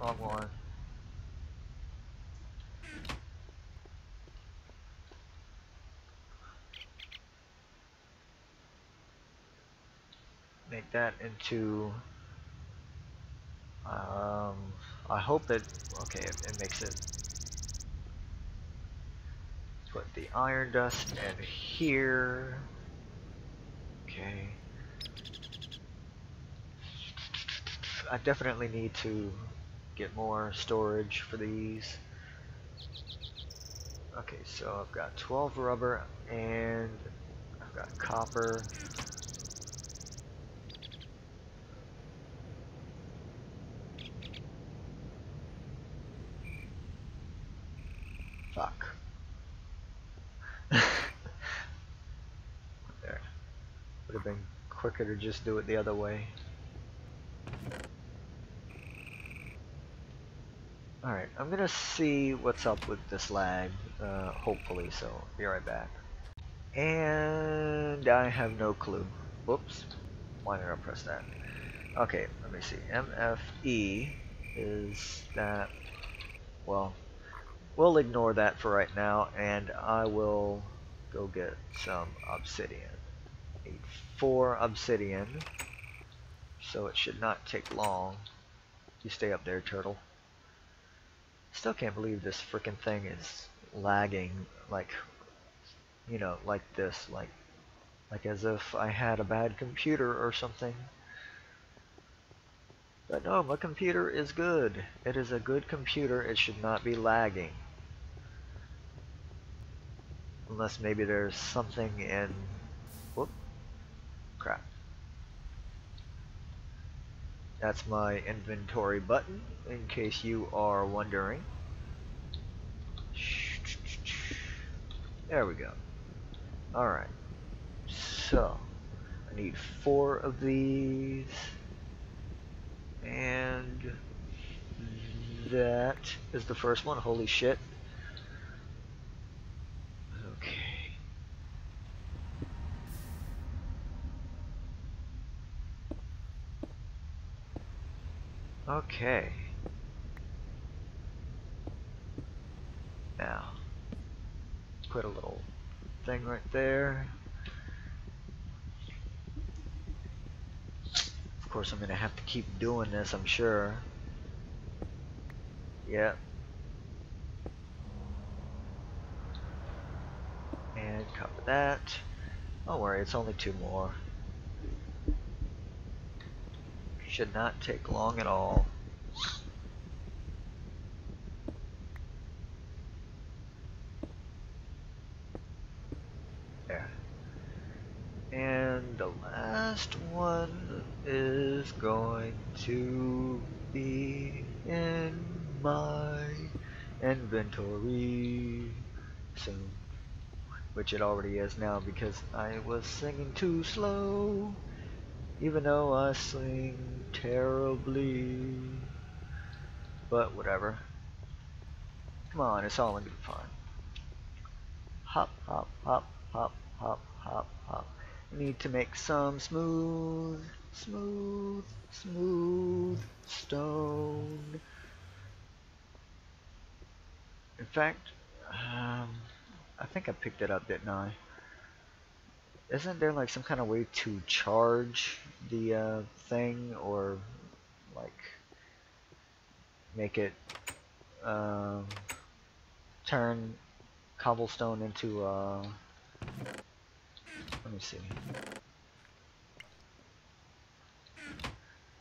wrong one. Make that into um, I hope it, okay, it, it makes it, put the iron dust in here, okay. I definitely need to get more storage for these. Okay, so I've got 12 rubber and I've got copper. Fuck. there. Would have been quicker to just do it the other way. Alright, I'm gonna see what's up with this lag, uh, hopefully, so be right back. And I have no clue. Whoops. Why did I press that? Okay, let me see. MFE is that, well, we'll ignore that for right now, and I will go get some obsidian. Need four obsidian, so it should not take long. You stay up there, turtle. Still can't believe this freaking thing is lagging like you know like this like like as if I had a bad computer or something. But no my computer is good. It is a good computer. It should not be lagging. Unless maybe there's something in whoop crap that's my inventory button, in case you are wondering. There we go. Alright. So, I need four of these. And that is the first one. Holy shit. Okay. Now, put a little thing right there. Of course, I'm going to have to keep doing this, I'm sure. Yep. And cover that. Don't worry, it's only two more. Should not take long at all. There. And the last one is going to be in my inventory soon. Which it already is now because I was singing too slow. Even though I sing terribly. But whatever. Come on, it's all in good fun. Hop, hop, hop, hop, hop, hop, hop. need to make some smooth, smooth, smooth stone. In fact, um, I think I picked it up, didn't I? Isn't there like some kind of way to charge the uh, thing or like make it um, turn cobblestone into uh, let me see.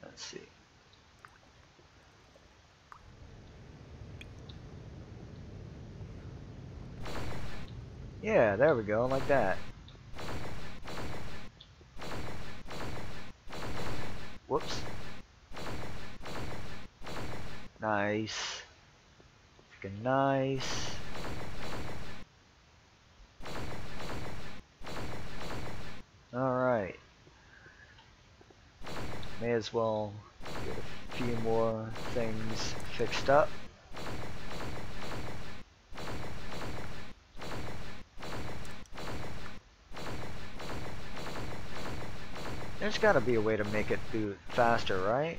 Let's see. Yeah there we go like that Whoops. Nice. Freaking nice. Alright. May as well get a few more things fixed up. There's gotta be a way to make it do faster, right?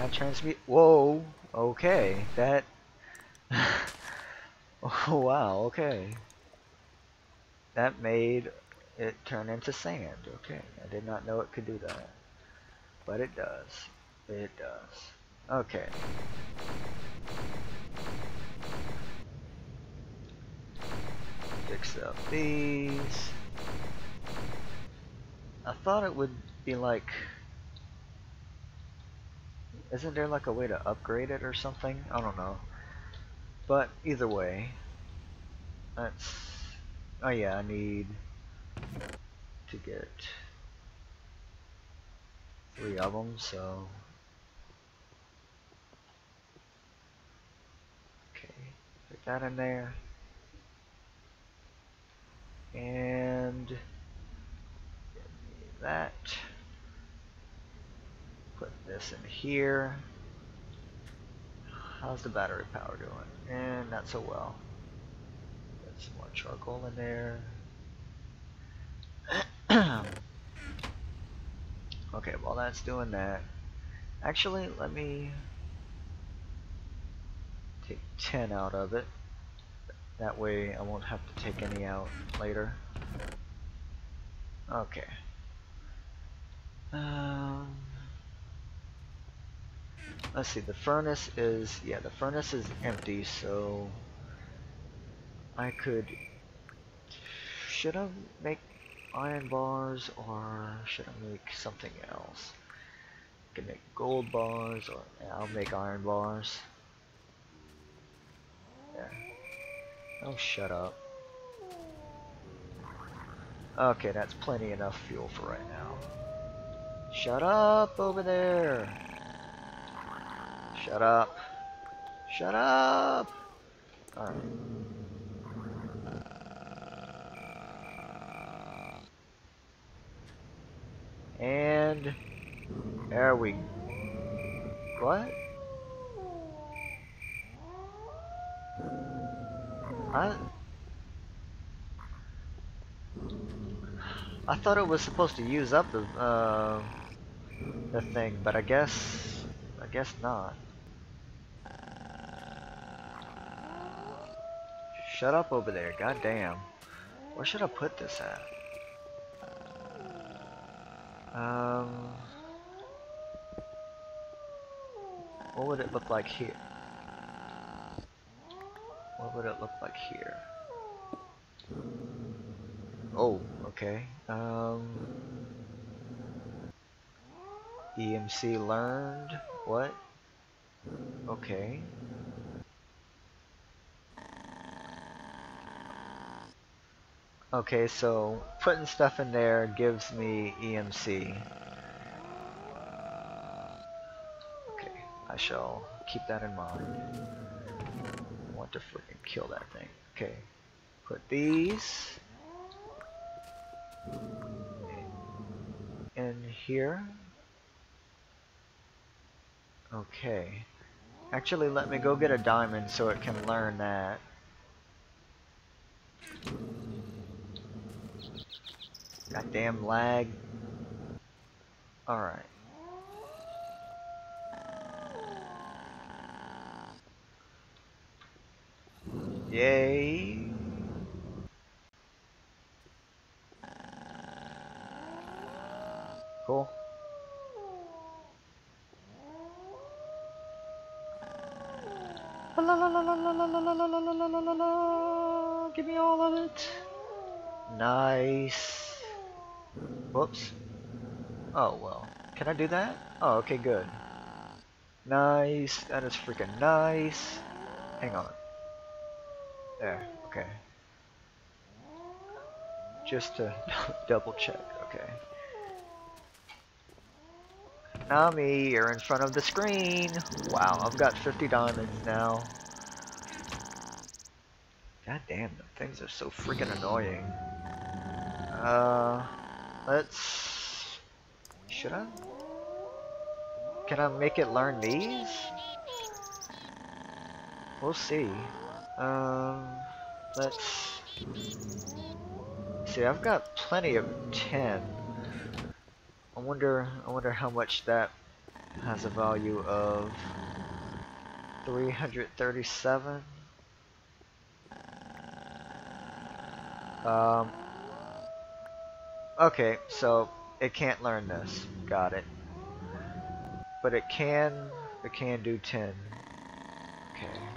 I transmute? Whoa. Okay. That. oh wow. Okay. That made it turn into sand. Okay. I did not know it could do that. But it does. It does. Okay. Fix up these. I thought it would be like... Isn't there like a way to upgrade it or something? I don't know. But either way, that's... Oh yeah, I need to get three of them, so... Okay, put that in there. And that. This in here. How's the battery power doing? And not so well. Get some more charcoal in there. okay, while that's doing that, actually, let me take 10 out of it. That way I won't have to take any out later. Okay. Um, let's see, the furnace is, yeah, the furnace is empty, so I could, should I make iron bars or should I make something else? I can make gold bars or I'll make iron bars. Yeah. Oh, shut up. Okay, that's plenty enough fuel for right now. Shut up over there. Shut up. Shut up. Alright. And there we What? I I thought it was supposed to use up the uh, the thing, but I guess I guess not. Shut up over there, god damn. Where should I put this at? Um What would it look like here? What would it look like here? Oh, okay. Um, EMC learned. What? Okay. Okay, so putting stuff in there gives me EMC. Okay, I shall keep that in mind. I want to freaking kill that thing. Okay, put these in here. Okay. Actually, let me go get a diamond so it can learn that. Goddamn lag. Alright. Yay. Cool. Give me all of it. Nice. Whoops. Oh, well. Can I do that? Oh, okay, good. Nice. That is freaking nice. Hang on. There. Okay. Just to double check. Okay. Nami, you're in front of the screen. Wow, I've got 50 diamonds now. God damn, the things are so freaking annoying. Uh, let's... Should I? Can I make it learn these? We'll see. Um, let's... See, I've got plenty of 10. I wonder I wonder how much that has a value of 337. Um, okay, so it can't learn this. Got it. But it can, it can do 10. Okay.